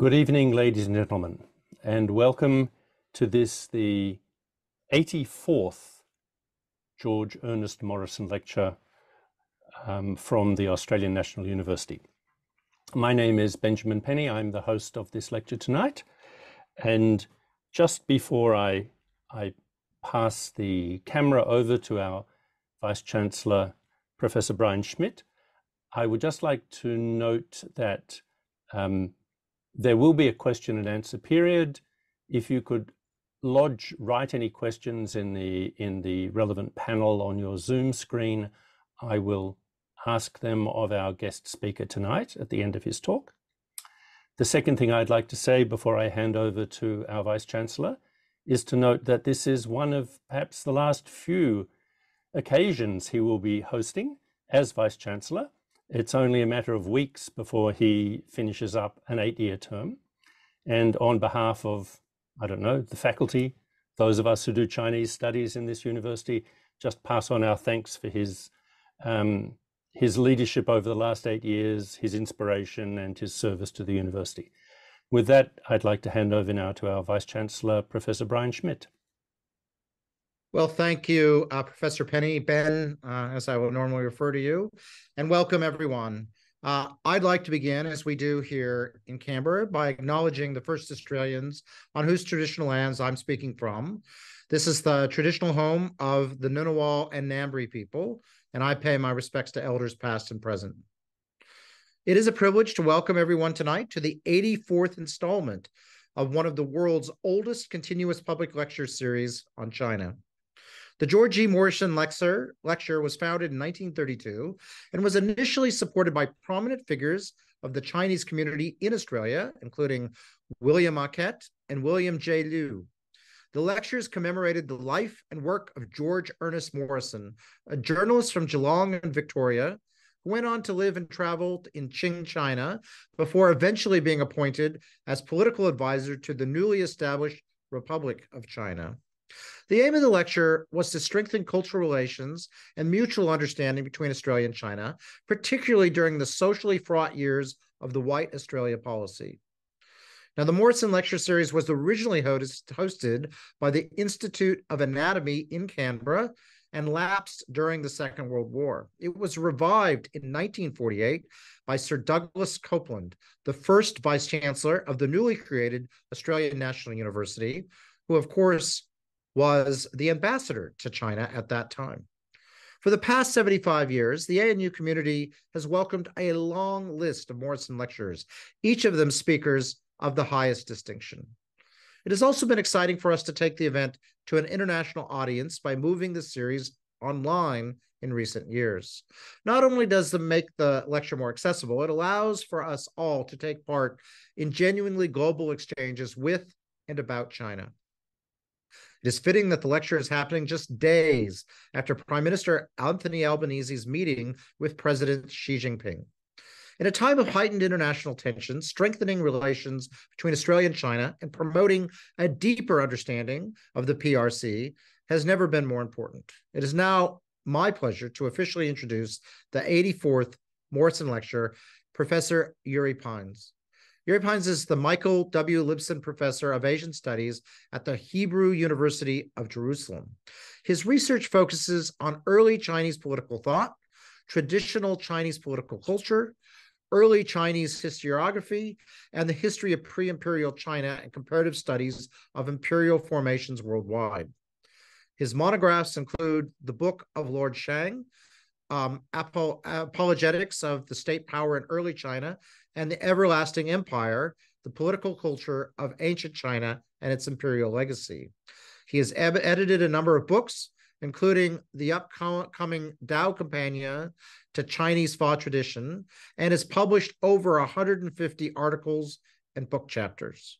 Good evening, ladies and gentlemen, and welcome to this, the 84th George Ernest Morrison Lecture um, from the Australian National University. My name is Benjamin Penny. I'm the host of this lecture tonight. And just before I, I pass the camera over to our Vice Chancellor, Professor Brian Schmidt, I would just like to note that um, there will be a question and answer period. If you could lodge, write any questions in the, in the relevant panel on your Zoom screen, I will ask them of our guest speaker tonight at the end of his talk. The second thing I'd like to say before I hand over to our Vice Chancellor is to note that this is one of perhaps the last few occasions he will be hosting as Vice Chancellor. It's only a matter of weeks before he finishes up an eight year term. And on behalf of, I don't know, the faculty, those of us who do Chinese studies in this university, just pass on our thanks for his, um, his leadership over the last eight years, his inspiration, and his service to the university. With that, I'd like to hand over now to our Vice Chancellor, Professor Brian Schmidt. Well, thank you, uh, Professor Penny, Ben, uh, as I will normally refer to you, and welcome everyone. Uh, I'd like to begin, as we do here in Canberra, by acknowledging the first Australians on whose traditional lands I'm speaking from. This is the traditional home of the Ngunnawal and Ngambri people, and I pay my respects to elders past and present. It is a privilege to welcome everyone tonight to the 84th installment of one of the world's oldest continuous public lecture series on China. The George E. Morrison Lecture, lecture was founded in 1932 and was initially supported by prominent figures of the Chinese community in Australia, including William Marquette and William J. Liu. The lectures commemorated the life and work of George Ernest Morrison, a journalist from Geelong and Victoria, who went on to live and travel in Qing, China, before eventually being appointed as political advisor to the newly established Republic of China. The aim of the lecture was to strengthen cultural relations and mutual understanding between Australia and China, particularly during the socially fraught years of the White Australia policy. Now, the Morrison Lecture Series was originally hosted by the Institute of Anatomy in Canberra and lapsed during the Second World War. It was revived in 1948 by Sir Douglas Copland, the first Vice Chancellor of the newly created Australian National University, who, of course, was the ambassador to China at that time. For the past 75 years, the ANU community has welcomed a long list of Morrison lecturers, each of them speakers of the highest distinction. It has also been exciting for us to take the event to an international audience by moving the series online in recent years. Not only does it make the lecture more accessible, it allows for us all to take part in genuinely global exchanges with and about China. It is fitting that the lecture is happening just days after Prime Minister Anthony Albanese's meeting with President Xi Jinping. In a time of heightened international tension, strengthening relations between Australia and China and promoting a deeper understanding of the PRC has never been more important. It is now my pleasure to officially introduce the 84th Morrison Lecture, Professor Yuri Pines. Yuri Pines is the Michael W. Lipson Professor of Asian Studies at the Hebrew University of Jerusalem. His research focuses on early Chinese political thought, traditional Chinese political culture, early Chinese historiography, and the history of pre imperial China and comparative studies of imperial formations worldwide. His monographs include the Book of Lord Shang, um, Apologetics of the State Power in Early China, and the Everlasting Empire, the political culture of ancient China and its imperial legacy. He has ed- edited a number of books, including the upcoming Dao Companion to Chinese Fa tradition, and has published over 150 articles and book chapters.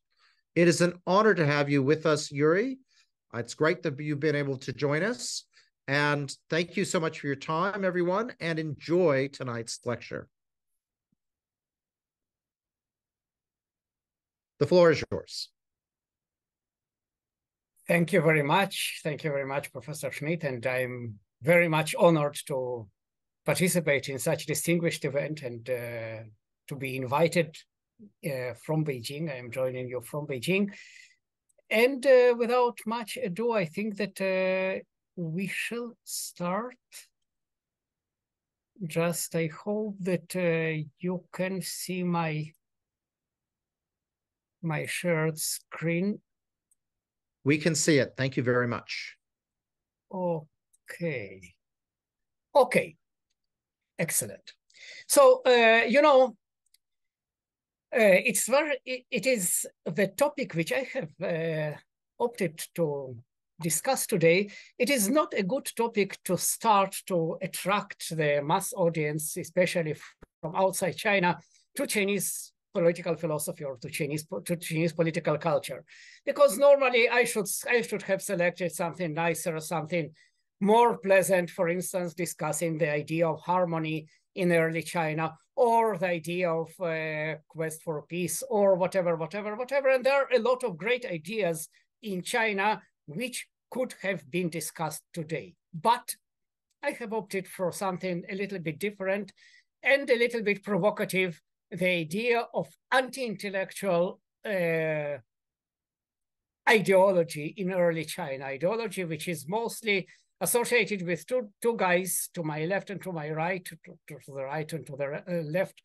It is an honor to have you with us, Yuri. It's great that you've been able to join us. And thank you so much for your time, everyone, and enjoy tonight's lecture. The floor is yours. Thank you very much. Thank you very much, Professor Schmidt. And I'm very much honored to participate in such a distinguished event and uh, to be invited uh, from Beijing. I am joining you from Beijing. And uh, without much ado, I think that uh, we shall start. Just, I hope that uh, you can see my my shared screen. We can see it. Thank you very much. Okay. Okay. Excellent. So, uh, you know, uh, it's very, it, it is the topic which I have uh, opted to discuss today. It is not a good topic to start to attract the mass audience, especially from outside China, to Chinese political philosophy or to Chinese to Chinese political culture, because normally I should I should have selected something nicer, or something more pleasant. For instance, discussing the idea of harmony in early China or the idea of uh, quest for peace or whatever, whatever, whatever. And there are a lot of great ideas in China which could have been discussed today. But I have opted for something a little bit different and a little bit provocative the idea of anti-intellectual uh, ideology in early China, ideology which is mostly associated with two, two guys to my left and to my right, to, to, the right and to the uh, left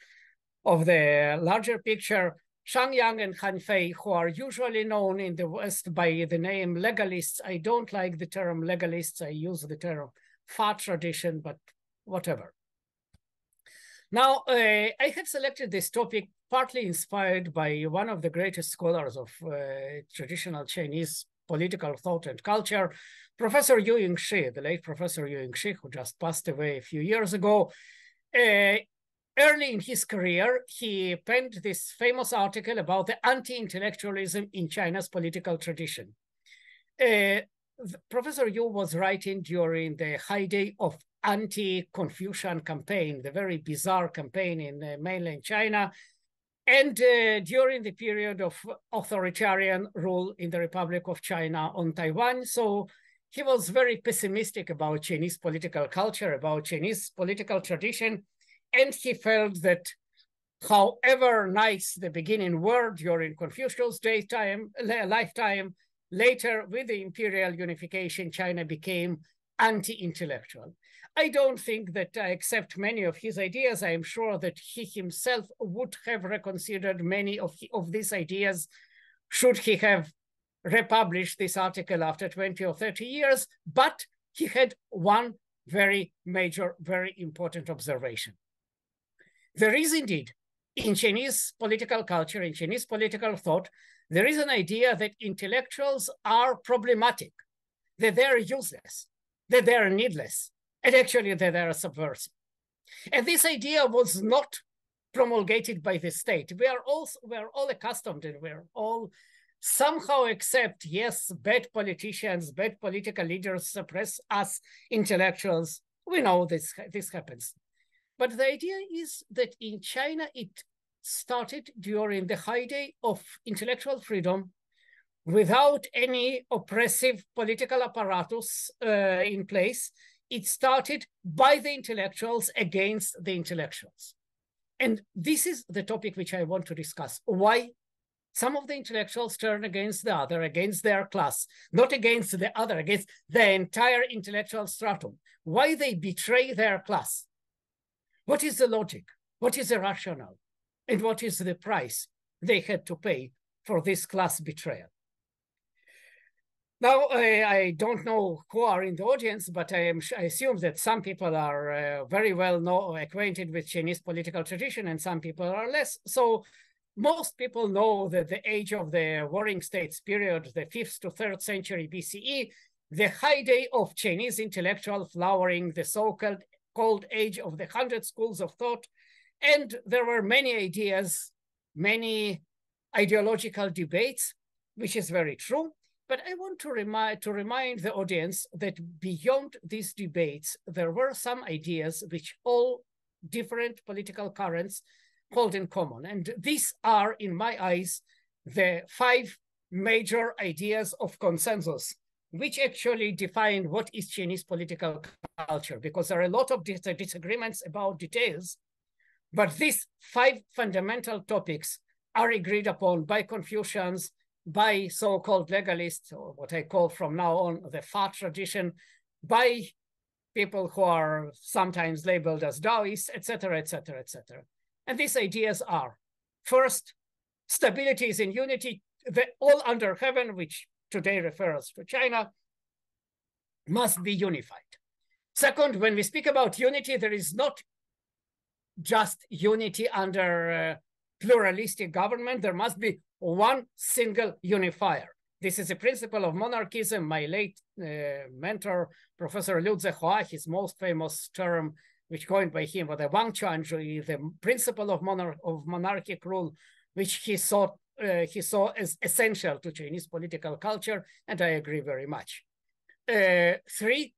of the larger picture, Shang Yang and Han Fei, who are usually known in the West by the name legalists. I don't like the term legalists. I use the term Fa tradition, but whatever. Now, uh, I have selected this topic partly inspired by one of the greatest scholars of uh, traditional Chinese political thought and culture, Professor Yu Yingshi, the late Professor Yu Yingshi, who just passed away a few years ago. Uh, early in his career, he penned this famous article about the anti-intellectualism in China's political tradition. Uh, Professor Yu was writing during the heyday of anti-Confucian campaign, the very bizarre campaign in uh, mainland China, and uh, during the period of authoritarian rule in the Republic of China on Taiwan. So he was very pessimistic about Chinese political culture, about Chinese political tradition, and he felt that however nice the beginning were during Confucius' daytime, lifetime, later with the imperial unification, China became anti-intellectual. I don't think that uh, I accept many of his ideas. I am sure that he himself would have reconsidered many of, of these ideas should he have republished this article after 20 or 30 years. But he had one very major, very important observation. There is indeed, in Chinese political culture, in Chinese political thought, there is an idea that intellectuals are problematic, that they're useless, that they're needless, and actually that they are subversive. And this idea was not promulgated by the state. We are all, we are all accustomed and we're all somehow accept, yes, bad politicians, bad political leaders suppress us intellectuals. We know this, this happens. But the idea is that in China, it started during the heyday of intellectual freedom without any oppressive political apparatus uh, in place it started by the intellectuals against the intellectuals. And this is the topic which I want to discuss. Why some of the intellectuals turn against the other, against their class, not against the other, against the entire intellectual stratum. Why they betray their class. What is the logic? What is the rationale? And what is the price they had to pay for this class betrayal? Now, I, I, don't know who are in the audience, but I, am, I assume that some people are uh, very well know, acquainted with Chinese political tradition and some people are less. So most people know that the age of the Warring States period, the 5th to 3rd century BCE, the heyday of Chinese intellectual flowering, the so-called called age of the hundred schools of thought. And there were many ideas, many ideological debates, which is very true. But I want to remind, to remind the audience that beyond these debates, there were some ideas which all different political currents hold in common. And these are, in my eyes, the five major ideas of consensus, which actually define what is Chinese political culture, because there are a lot of dis disagreements about details. But these five fundamental topics are agreed upon by Confucians, by so-called legalists, or what I call from now on the Fa tradition, by people who are sometimes labeled as Taoists, etc., etc., etc. And these ideas are, first, stability is in unity, the all under heaven, which today refers to China, must be unified. Second, when we speak about unity, there is not just unity under uh, pluralistic government, there must be one single unifier. This is a principle of monarchism. My late uh, mentor, Professor Liu Zehua, his most famous term, which coined by him, was the Wangquan Zhuyi, the principle of, monar of monarchic rule, which he saw, uh, he saw as essential to Chinese political culture, and I agree very much. Uh, three,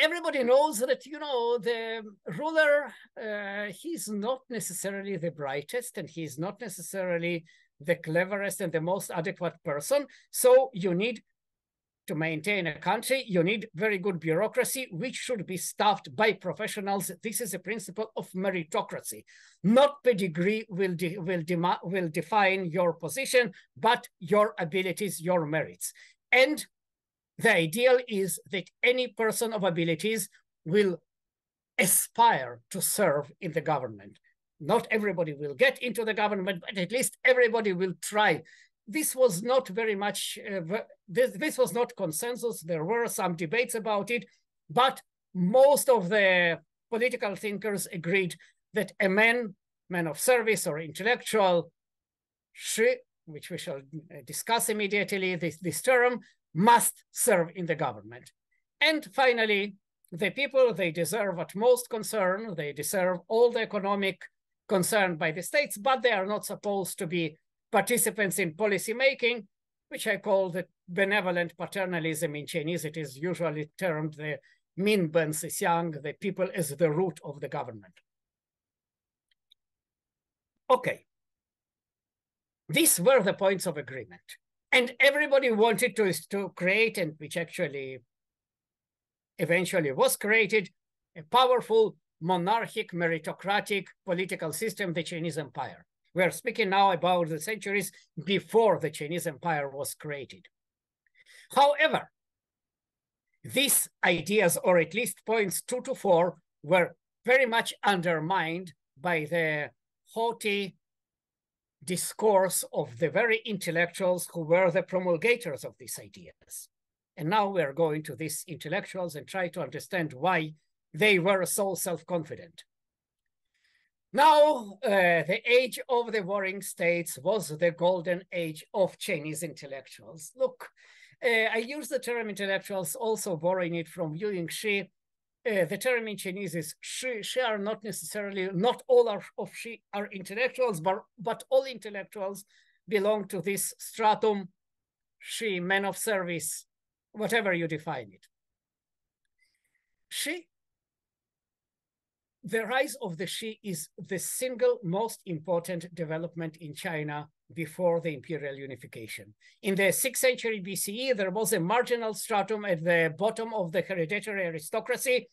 everybody knows that you know the ruler uh, he's not necessarily the brightest and he's not necessarily the cleverest and the most adequate person. So you need to maintain a country. You need very good bureaucracy which should be staffed by professionals. This is a principle of meritocracy. Not pedigree will de will, will define your position but your abilities your merits. And the ideal is that any person of abilities will aspire to serve in the government. Not everybody will get into the government, but at least everybody will try. This was not very much, uh, this, this was not consensus. There were some debates about it, but most of the political thinkers agreed that a man, man of service or intellectual, which we shall uh, discuss immediately, this, this term, must serve in the government. And finally, the people, they deserve utmost concern, they deserve all the economic concern by the states, but they are not supposed to be participants in policy making, which I call the benevolent paternalism in Chinese. It is usually termed the min ben xiang, the people as the root of the government. Okay. These were the points of agreement. And everybody wanted to, to create, and which actually eventually was created, a powerful monarchic meritocratic political system, the Chinese Empire. We are speaking now about the centuries before the Chinese Empire was created. However, these ideas, or at least points two to four, were very much undermined by the haughty discourse of the very intellectuals who were the promulgators of these ideas. And now we're going to these intellectuals and try to understand why they were so self-confident. Now, uh, the age of the warring states was the golden age of Chinese intellectuals. Look, uh, I use the term intellectuals, also borrowing it from Yu Yingshi, uh, the term in Chinese is Shi, Shi are not necessarily, not all are, of Shi are intellectuals, but, but all intellectuals belong to this stratum, Shi, men of service, whatever you define it. Shi, the rise of the Shi is the single most important development in China before the imperial unification. In the 6th century BCE, there was a marginal stratum at the bottom of the hereditary aristocracy.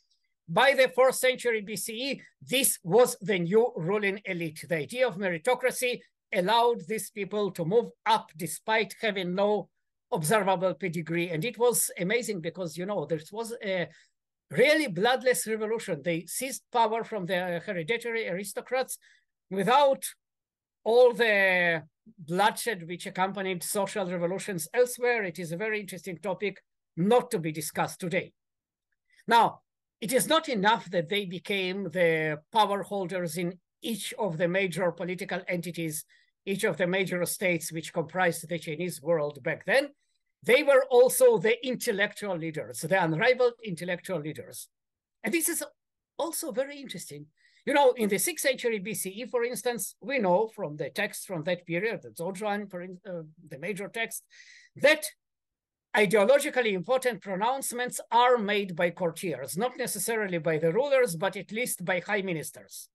By the 4th century BCE, this was the new ruling elite. The idea of meritocracy allowed these people to move up despite having no observable pedigree. And it was amazing because, you know, there was a really bloodless revolution. They seized power from the hereditary aristocrats without all the bloodshed which accompanied social revolutions elsewhere. It is a very interesting topic not to be discussed today. Now, it is not enough that they became the power holders in each of the major political entities, each of the major states which comprised the Chinese world back then. They were also the intellectual leaders, the unrivaled intellectual leaders. And this is also very interesting you know, in the 6th century BCE, for instance, we know from the text from that period, the Zuozhuan, for in, uh, the major text, that ideologically important pronouncements are made by courtiers, not necessarily by the rulers, but at least by high ministers.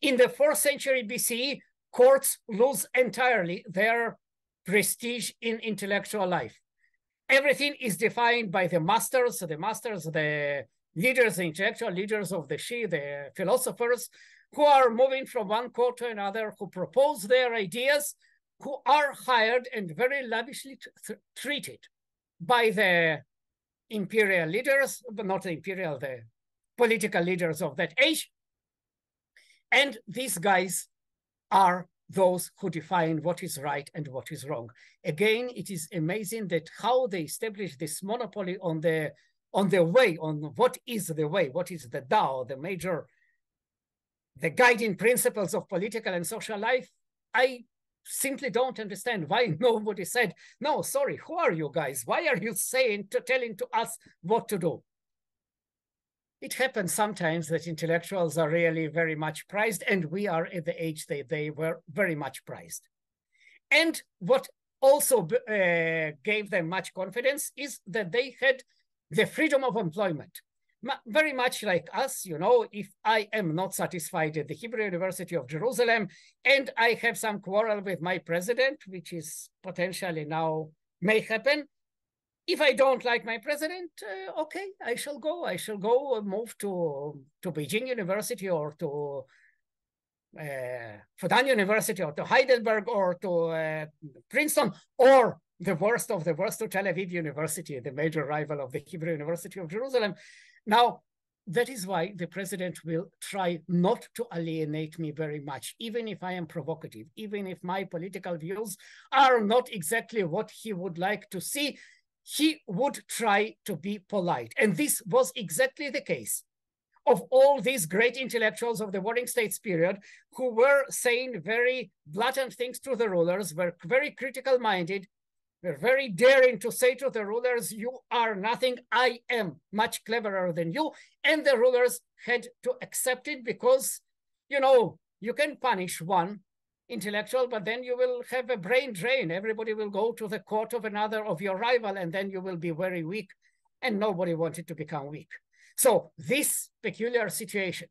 In the 4th century BCE, courts lose entirely their prestige in intellectual life. Everything is defined by the masters, the masters, the leaders, intellectual leaders of the Shi, the philosophers, who are moving from one court to another, who propose their ideas, who are hired and very lavishly treated by the imperial leaders, but not the imperial, the political leaders of that age. And these guys are those who define what is right and what is wrong. Again, it is amazing that how they establish this monopoly on the on the way, on what is the way, what is the Tao, the major, the guiding principles of political and social life. I simply don't understand why nobody said, no, sorry, who are you guys? Why are you saying, to, telling to us what to do? It happens sometimes that intellectuals are really very much prized, and we are at the age that they were very much prized. And what also uh, gave them much confidence is that they had the freedom of employment. Very much like us, you know, if I am not satisfied at the Hebrew University of Jerusalem and I have some quarrel with my president, which is potentially now may happen, if I don't like my president, uh, okay, I shall go. I shall go move to to Beijing University or to uh, Fudan University or to Heidelberg or to uh, Princeton or the worst of the worst to Tel Aviv University, the major rival of the Hebrew University of Jerusalem. Now, that is why the president will try not to alienate me very much, even if I am provocative, even if my political views are not exactly what he would like to see, he would try to be polite. And this was exactly the case of all these great intellectuals of the Warring States period who were saying very blatant things to the rulers, were very critical minded, were very daring to say to the rulers, You are nothing, I am much cleverer than you. And the rulers had to accept it because, you know, you can punish one intellectual, but then you will have a brain drain. Everybody will go to the court of another of your rival, and then you will be very weak. And nobody wanted to become weak. So, this peculiar situation,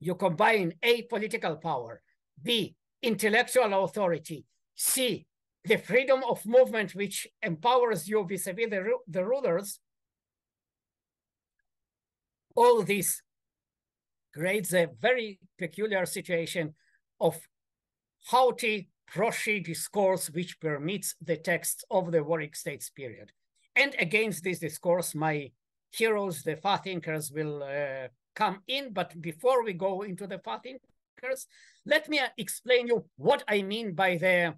you combine A, political power, B, intellectual authority, C, the freedom of movement, which empowers you vis a vis the, the rulers, all this creates a very peculiar situation of haughty, proshy discourse which permits the texts of the Warring States period. And against this discourse, my heroes, the Fa thinkers, will uh, come in. But before we go into the Fa thinkers, let me explain you what I mean by the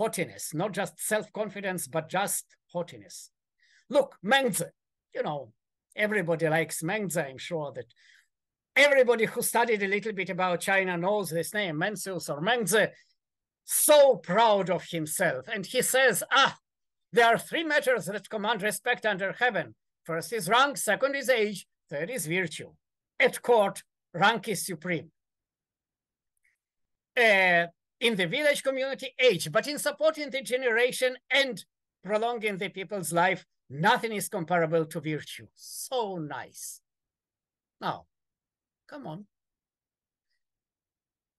haughtiness, not just self-confidence, but just haughtiness. Look, Mengzi, you know, everybody likes Mengzi, I'm sure that everybody who studied a little bit about China knows this name, Mencius or Mengzi, so proud of himself. And he says, ah, there are three matters that command respect under heaven. First is rank, second is age, third is virtue. At court, rank is supreme. Uh, in the village community, age, but in supporting the generation and prolonging the people's life, nothing is comparable to virtue. So nice. Now, Come on.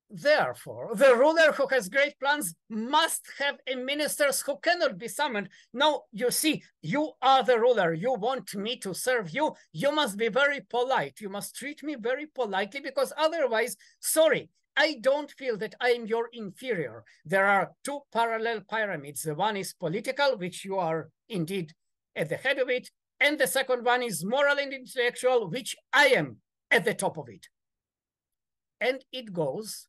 Therefore, the ruler who has great plans must have a ministers who cannot be summoned. No, you see, you are the ruler. You want me to serve you. You must be very polite. You must treat me very politely because otherwise, sorry, I don't feel that I am your inferior. There are two parallel pyramids. The one is political, which you are indeed at the head of it. And the second one is moral and intellectual, which I am at the top of it. And it goes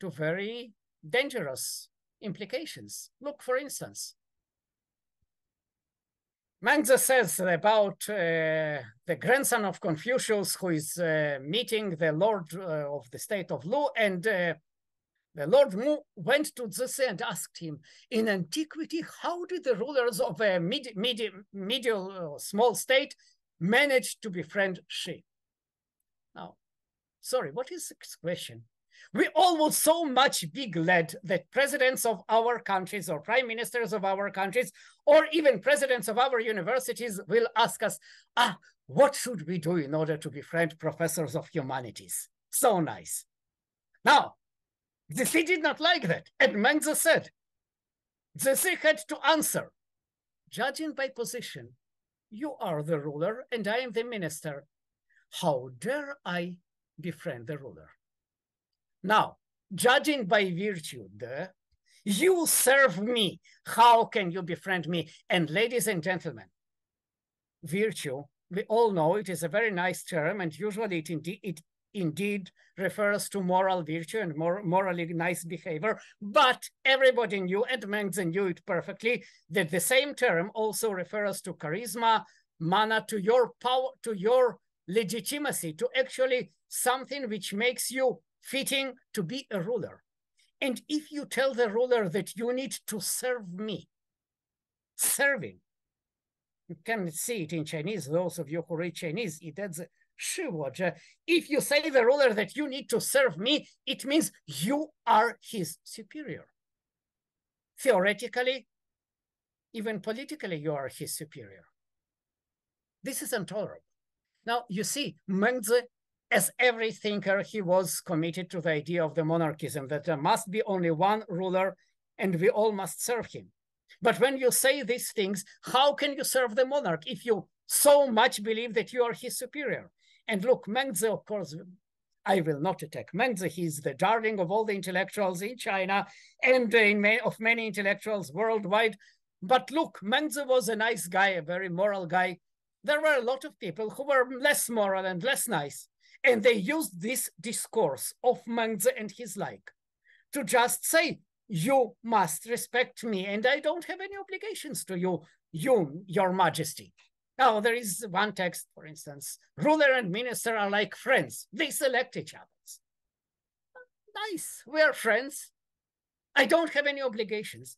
to very dangerous implications. Look, for instance, Mengzi says about uh, the grandson of Confucius who is uh, meeting the Lord uh, of the state of Lu, and the Lord Mu went to Zisi and asked him, in antiquity, how did the rulers of a mid, mid, medial uh, small state manage to befriend Shi? Now, sorry, what is this question? We almost so much be glad that presidents of our countries or prime ministers of our countries or even presidents of our universities will ask us, ah, what should we do in order to befriend professors of humanities? So nice. Now, Zisi did not like that. And Mengzi said, Zisi had to answer, judging by position, you are the ruler and I am the minister. How dare I befriend the ruler? Now, judging by virtue, you serve me. How can you befriend me? And ladies and gentlemen, virtue, we all know it is a very nice term, and usually it indeed, it indeed refers to moral virtue and more morally nice behavior. But everybody knew, and Mengzi knew it perfectly, that the same term also refers to charisma, mana, to your power, to your legitimacy, to actually something which makes you fitting to be a ruler. And if you tell the ruler that you need to serve me, serving, you can see it in Chinese, those of you who read Chinese, it adds if you say the ruler that you need to serve me, it means you are his superior. Theoretically, even politically, you are his superior. This is intolerable. Now, you see, Mengzi as every thinker, he was committed to the idea of the monarchism, that there must be only one ruler and we all must serve him. But when you say these things, how can you serve the monarch if you so much believe that you are his superior? And look, Mengzi, of course, I will not attack Mengzi. He's the darling of all the intellectuals in China and in of many intellectuals worldwide. But look, Mengzi was a nice guy, a very moral guy. There were a lot of people who were less moral and less nice. And they used this discourse of Mengzi and his like to just say, you must respect me and I don't have any obligations to you, you, your majesty. Now, there is one text, for instance, ruler and minister are like friends. They select each other. Nice, we are friends. I don't have any obligations.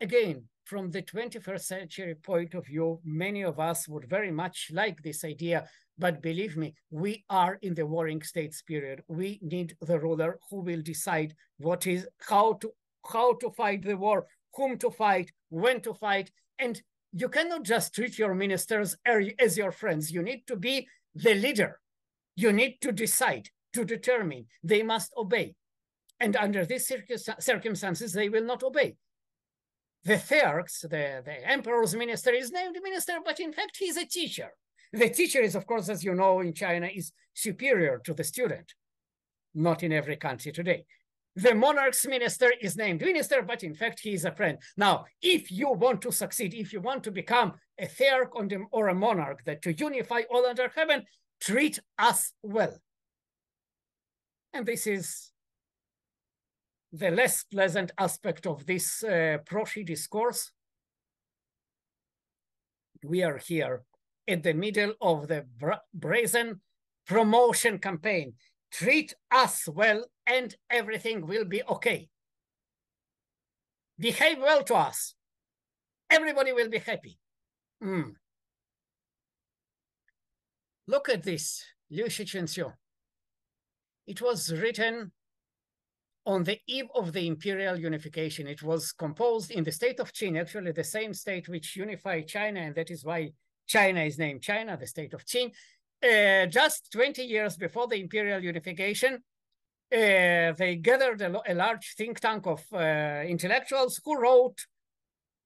Again, from the 21st century point of view, many of us would very much like this idea but believe me, we are in the warring states period. We need the ruler who will decide what is how to how to fight the war, whom to fight, when to fight, and you cannot just treat your ministers er, as your friends. You need to be the leader. You need to decide, to determine. They must obey. And under these circumstances, they will not obey. The Thearchs, the, the emperor's minister, is named minister, but in fact, he's a teacher. The teacher is, of course, as you know, in China, is superior to the student. Not in every country today. The monarch's minister is named minister, but in fact, he is a friend. Now, if you want to succeed, if you want to become a thearch or a monarch, that to unify all under heaven, treat us well. And this is the less pleasant aspect of this uh, Proshi discourse. We are here in the middle of the brazen promotion campaign. Treat us well and everything will be okay. Behave well to us. Everybody will be happy. Mm. Look at this, Lüshi Chunqiu. It was written on the eve of the imperial unification. It was composed in the state of Qin, actually the same state which unified China, and that is why China is named China, the state of Qin. Uh, just 20 years before the imperial unification, uh, they gathered a, a, large think tank of uh, intellectuals who wrote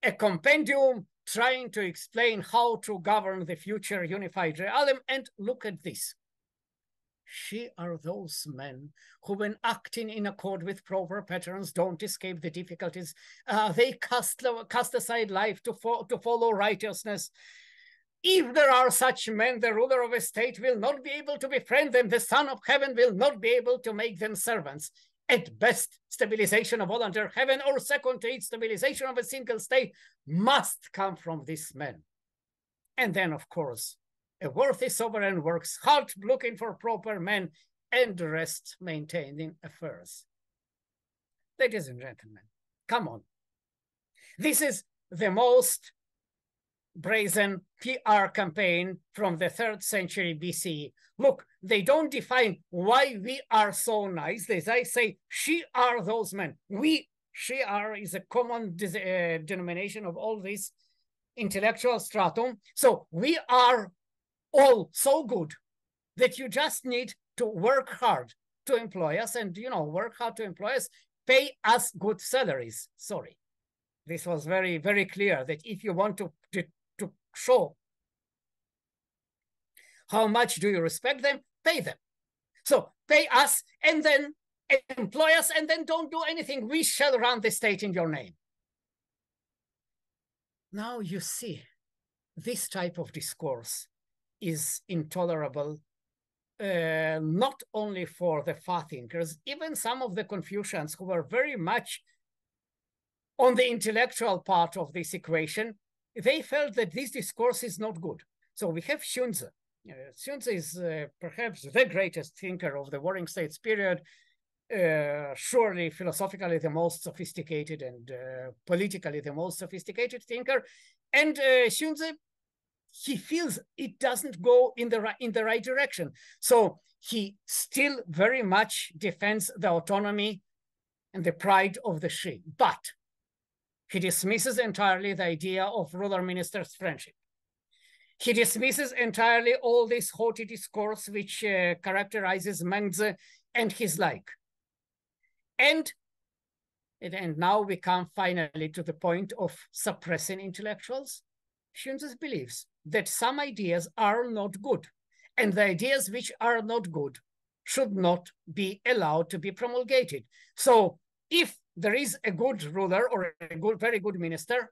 a compendium trying to explain how to govern the future unified realm. And look at this. Shi are those men who, when acting in accord with proper patterns, don't escape the difficulties. Uh, they cast, cast aside life to, fo to follow righteousness. If there are such men, the ruler of a state will not be able to befriend them. The Son of Heaven will not be able to make them servants. At best, stabilization of all under heaven, or second to it, stabilization of a single state must come from these men. And then, of course, a worthy sovereign works hard looking for proper men and rest maintaining affairs. Ladies and gentlemen, come on. This is the most brazen PR campaign from the third century BC. Look, they don't define why we are so nice. I say, Shi are those men. We, Shi are is a common uh, denomination of all this intellectual stratum. So we are all so good that you just need to work hard to employ us and, you know, work hard to employ us, pay us good salaries. Sorry. This was very, very clear that if you want to, to show how much do you respect them, pay them. So pay us, and then employ us and then don't do anything. We shall run the state in your name. Now you see, this type of discourse is intolerable, uh, not only for the Fa thinkers, even some of the Confucians who were very much on the intellectual part of this equation, they felt that this discourse is not good. So we have Xunzi. Uh, Xunzi is uh, perhaps the greatest thinker of the Warring States period, uh, surely philosophically the most sophisticated and uh, politically the most sophisticated thinker. And uh, Xunzi, he feels it doesn't go in the right, in the right direction. So he still very much defends the autonomy and the pride of the Shi. But he dismisses entirely the idea of ruler-minister's friendship. He dismisses entirely all this haughty discourse which uh, characterizes Mengzi and his like. And, and now we come finally to the point of suppressing intellectuals. Xunzi believes that some ideas are not good, and the ideas which are not good should not be allowed to be promulgated. So if there is a good ruler or a good, very good minister,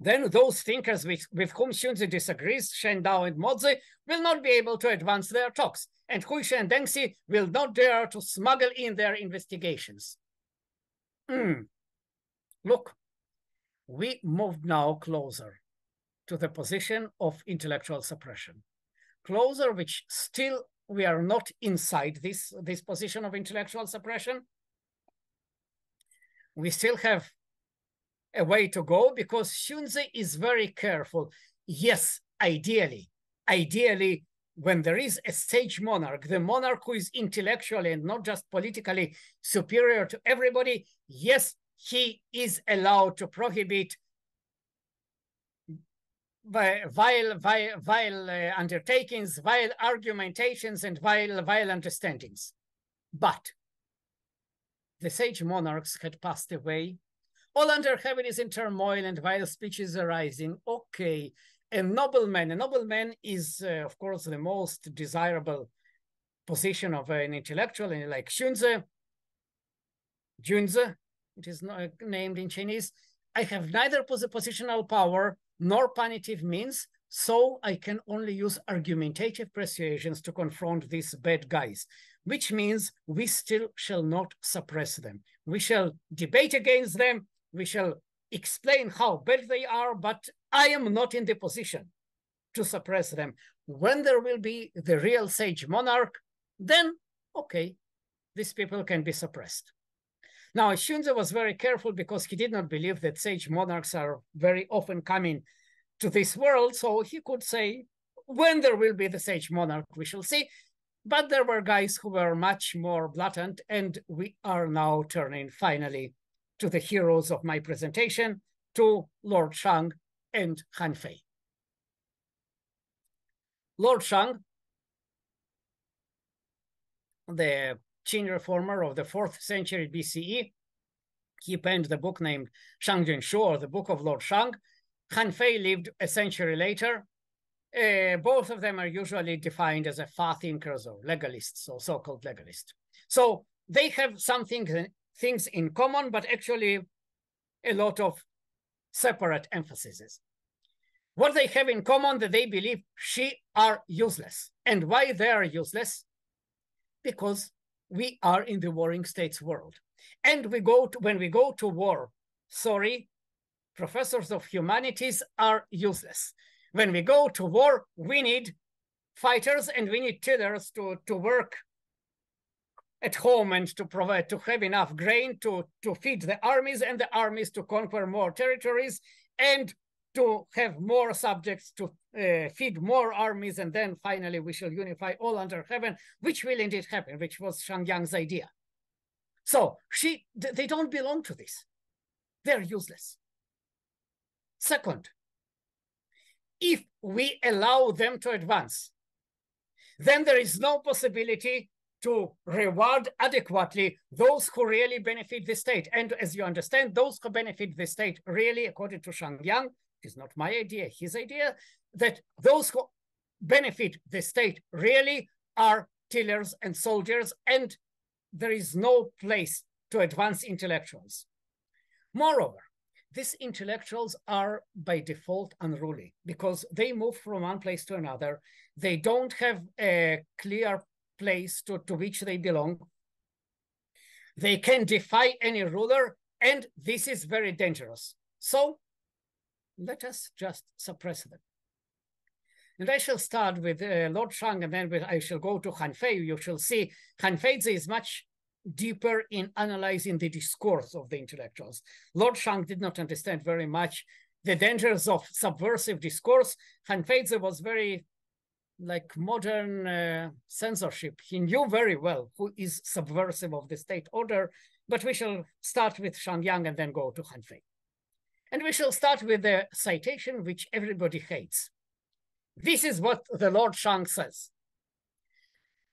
then those thinkers with, with whom Xunzi disagrees, Shen Dao and Mozi, will not be able to advance their talks, and Huishi and Dengxi will not dare to smuggle in their investigations. Mm. Look, we move now closer to the position of intellectual suppression, closer which still we are not inside this, this position of intellectual suppression. We still have a way to go because Xunzi is very careful. Yes, ideally, ideally, when there is a sage monarch, the monarch who is intellectually and not just politically superior to everybody, yes, he is allowed to prohibit vile, vile, vile uh, undertakings, vile argumentations, and vile, vile understandings. But the sage monarchs had passed away. All under heaven is in turmoil, and vile speeches arising. Okay, a nobleman. A nobleman is, uh, of course, the most desirable position of an intellectual, like Xunzi, Junzi, it is not named in Chinese. I have neither positional power nor punitive means, so I can only use argumentative persuasions to confront these bad guys, which means we still shall not suppress them. We shall debate against them, we shall explain how bad they are, but I am not in the position to suppress them. When there will be the real sage monarch, then okay, these people can be suppressed. Now, Xunzi was very careful because he did not believe that sage monarchs are very often coming to this world. So he could say, when there will be the sage monarch, we shall see. But there were guys who were much more blatant, and we are now turning finally to the heroes of my presentation, to Lord Shang and Han Fei. Lord Shang, the Qin reformer of the 4th century BCE. He penned the book named Shang Shu, or the Book of Lord Shang. Han Fei lived a century later. Uh, both of them are usually defined as a Fa thinkers or legalists or so-called legalists. So they have something things in common, but actually a lot of separate emphases. What they have in common that they believe Shi are useless. And why they are useless? Because we are in the warring states world. And we go to, when we go to war, sorry, professors of humanities are useless. When we go to war, we need fighters and we need tillers to, to work at home and to provide to have enough grain to, to feed the armies and the armies to conquer more territories and to have more subjects to uh, feed more armies, and then finally we shall unify all under heaven, which will indeed happen, which was Shang Yang's idea. So Shi, they don't belong to this. They're useless. Second, if we allow them to advance, then there is no possibility to reward adequately those who really benefit the state. And as you understand, those who benefit the state really, according to Shang Yang, is not my idea, his idea, that those who benefit the state really are tillers and soldiers, and there is no place to advance intellectuals. Moreover, these intellectuals are by default unruly because they move from one place to another. They don't have a clear place to, to which they belong. They can defy any ruler, and this is very dangerous. So let us just suppress them. And I shall start with uh, Lord Shang, and then with, I shall go to Han Fei. You shall see Han Feizi is much deeper in analyzing the discourse of the intellectuals. Lord Shang did not understand very much the dangers of subversive discourse. Han Feizi was very like modern uh, censorship. He knew very well who is subversive of the state order, but we shall start with Shang Yang and then go to Han Fei. And we shall start with the citation which everybody hates. This is what the Lord Shang says.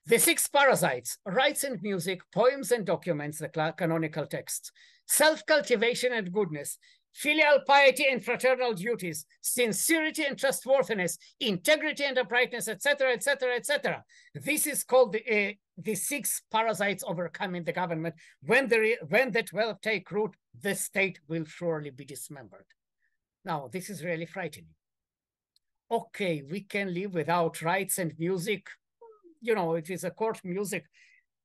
The six parasites, rites and music, poems and documents, the canonical texts, self-cultivation and goodness, filial piety and fraternal duties, sincerity and trustworthiness, integrity and uprightness, etc., etc., etc. This is called the, uh, the six parasites overcoming the government. When, the, when the 12 take root, the state will surely be dismembered. Now, this is really frightening. Okay, we can live without rites and music, you know, it is a court music.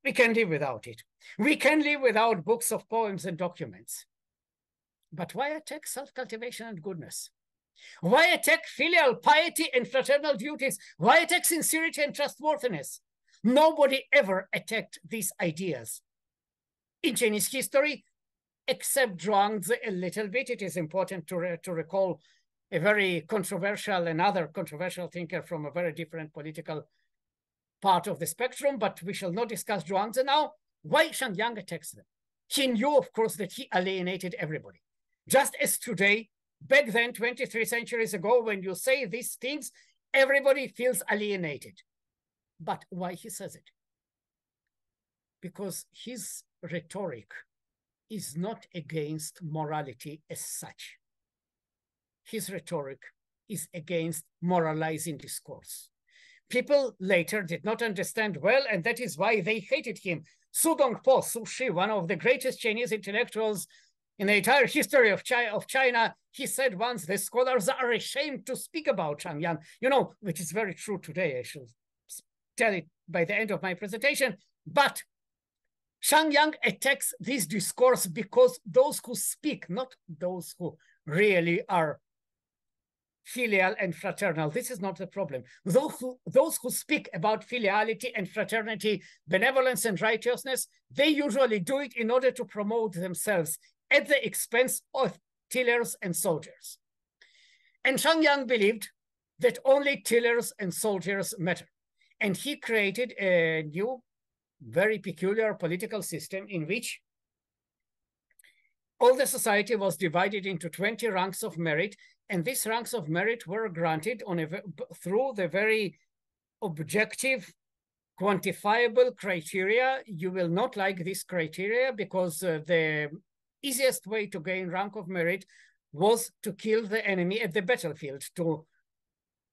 We can live without it. We can live without books of poems and documents. But why attack self-cultivation and goodness? Why attack filial piety and fraternal duties? Why attack sincerity and trustworthiness? Nobody ever attacked these ideas. In Chinese history, except Zhuangzi a little bit, it is important to, re to recall a very controversial, another controversial thinker from a very different political part of the spectrum, but we shall not discuss Zhuangzi now. Why Shang Yang attacks them? He knew, of course, that he alienated everybody. Just as today, back then, 23 centuries ago, when you say these things, everybody feels alienated. But why he says it? Because his rhetoric is not against morality as such. His rhetoric is against moralizing discourse people later did not understand well, and that is why they hated him. Su Dongpo, Su Shi, one of the greatest Chinese intellectuals in the entire history of China, of China, he said once, the scholars are ashamed to speak about Shang Yang, you know, which is very true today. I shall tell it by the end of my presentation. But Shang Yang attacks this discourse because those who speak, not those who really are filial and fraternal. This is not the problem. Those who, those who speak about filiality and fraternity, benevolence and righteousness, they usually do it in order to promote themselves at the expense of tillers and soldiers. And Shang Yang believed that only tillers and soldiers matter. And he created a new, very peculiar political system in which all the society was divided into 20 ranks of merit and these ranks of merit were granted on a, through the very objective, quantifiable criteria. You will not like this criteria because uh, the easiest way to gain rank of merit was to kill the enemy at the battlefield, to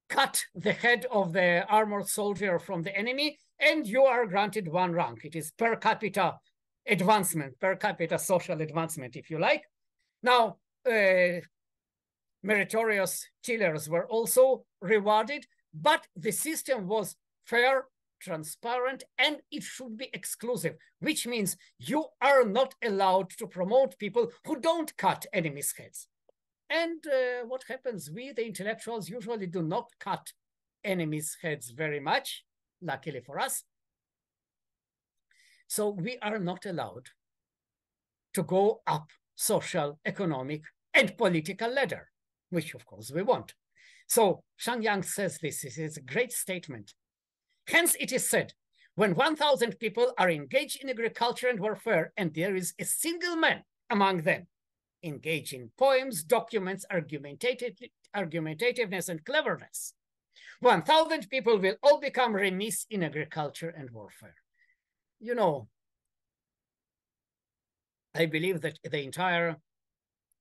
cut the head of the armored soldier from the enemy, and you are granted one rank. It is per capita advancement, per capita social advancement, if you like. Now, uh, meritorious killers were also rewarded, but the system was fair, transparent, and it should be exclusive, which means you are not allowed to promote people who don't cut enemies' heads. And uh, what happens? We, the intellectuals, usually do not cut enemies' heads very much, luckily for us. So we are not allowed to go up social, economic, and political ladder which of course we want. So Shang Yang says this, this is a great statement. Hence it is said, when 1,000 people are engaged in agriculture and warfare, and there is a single man among them engaged in poems, documents, argumentative, argumentativeness, and cleverness, 1,000 people will all become remiss in agriculture and warfare. You know, I believe that the entire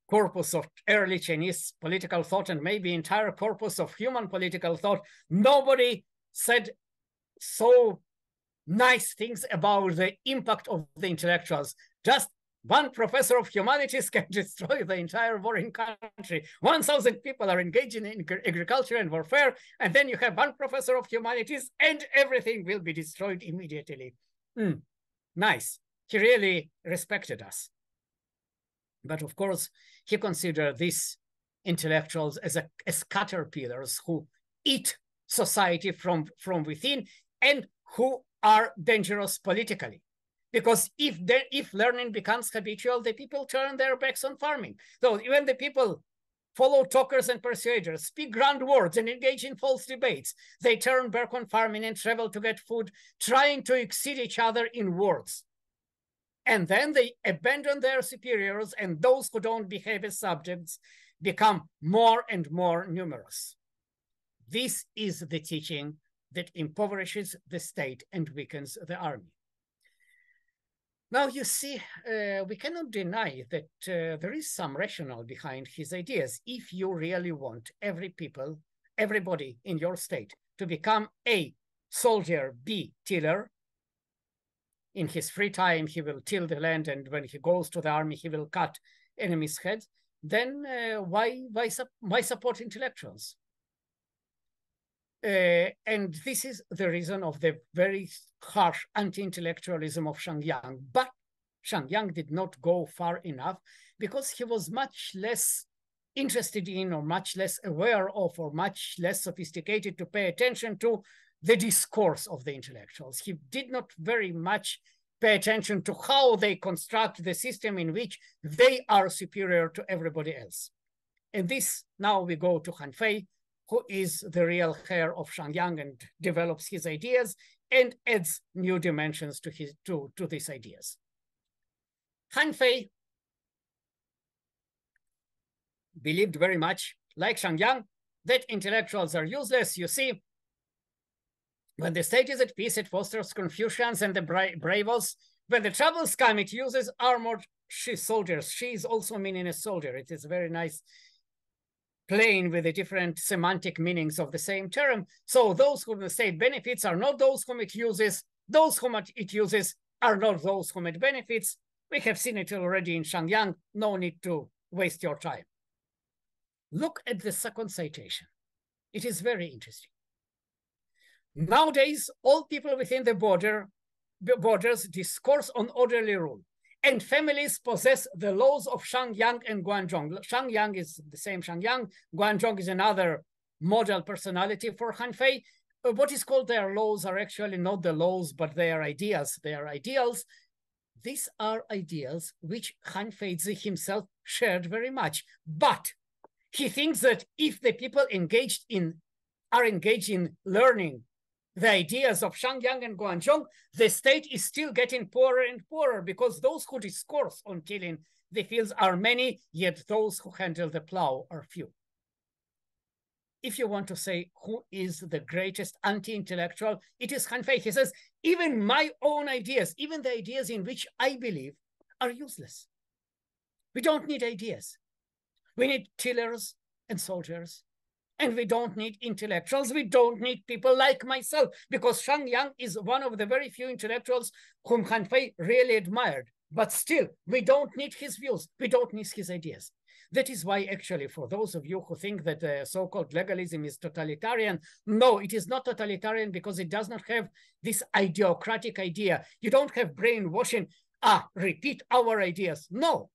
corpus of early Chinese political thought and maybe entire corpus of human political thought, nobody said so nice things about the impact of the intellectuals. Just one professor of humanities can destroy the entire warring country. 1,000 people are engaged in agriculture and warfare, and then you have one professor of humanities, and everything will be destroyed immediately. Mm, nice. He really respected us. But of course, he considered these intellectuals as, a, as caterpillars who eat society from, from within and who are dangerous politically. Because if they, if learning becomes habitual, the people turn their backs on farming. So even the people follow talkers and persuaders, speak grand words and engage in false debates. They turn back on farming and travel to get food, trying to exceed each other in words. And then they abandon their superiors, and those who don't behave as subjects become more and more numerous. This is the teaching that impoverishes the state and weakens the army. Now, you see, uh, we cannot deny that uh, there is some rationale behind his ideas. If you really want every people, everybody in your state to become A, soldier, B, tiller, in his free time, he will till the land, and when he goes to the army, he will cut enemies' heads. Then uh, why, why, why support intellectuals? Uh, and this is the reason of the very harsh anti-intellectualism of Shang Yang. But Shang Yang did not go far enough because he was much less interested in or much less aware of or much less sophisticated to pay attention to the discourse of the intellectuals. He did not very much pay attention to how they construct the system in which they are superior to everybody else. And this, now we go to Han Fei, who is the real heir of Shang Yang and develops his ideas and adds new dimensions to, his, to, to these ideas. Han Fei believed very much, like Shang Yang, that intellectuals are useless. You see, when the state is at peace, it fosters Confucians and the bra bravos. When the troubles come, it uses armored shi soldiers. Shi is also meaning a soldier. It is very nice playing with the different semantic meanings of the same term. So those whom the state benefits are not those whom it uses. Those whom it uses are not those whom it benefits. We have seen it already in Shang Yang. No need to waste your time. Look at the second citation. It is very interesting. Nowadays, all people within the border borders discourse on orderly rule and families possess the laws of Shangyang and Guanzhong. Shangyang is the same Shangyang. Guanzhong is another model personality for Han Fei. Uh, what is called their laws are actually not the laws, but their ideas. They are ideals. These are ideals which Han Feizi himself shared very much. But he thinks that if the people engaged in are engaged in learning the ideas of Shangyang and Guanzhong, the state is still getting poorer and poorer because those who discourse on tilling the fields are many, yet those who handle the plow are few. If you want to say who is the greatest anti-intellectual, it is Han Fei. He says, even my own ideas, even the ideas in which I believe, are useless. We don't need ideas. We need tillers and soldiers and we don't need intellectuals. We don't need people like myself because Shang Yang is one of the very few intellectuals whom Han Fei really admired. But still, we don't need his views. We don't need his ideas. That is why, actually, for those of you who think that the so-called legalism is totalitarian, no, it is not totalitarian because it does not have this ideocratic idea. You don't have brainwashing, ah, repeat our ideas. No,